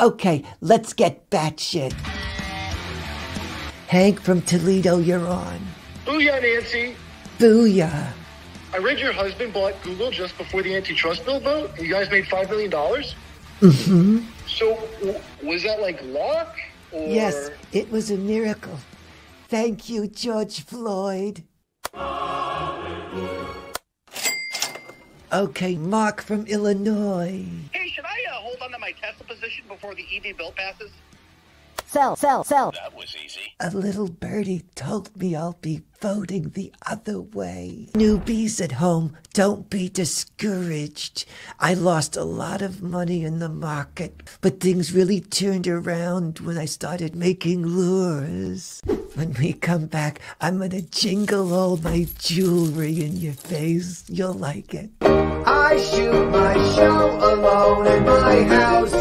Okay, let's get batshit. Hank from Toledo, you're on. Booyah, Nancy. Booyah. I read your husband bought Google just before the antitrust bill vote. You guys made $5 million? Mm-hmm. So, w- was that like luck? Or... Yes, it was a miracle. Thank you, George Floyd. Okay, Mark from Illinois. Hey, I uh, hold on to my Tesla position before the EV bill passes? Sell, sell, sell. That was easy. A little birdie told me I'll be voting the other way. Newbies at home, don't be discouraged. I lost a lot of money in the market, but things really turned around when I started making lures. When we come back, I'm gonna jingle all my jewelry in your face. You'll like it. I shoot my show alone in my house.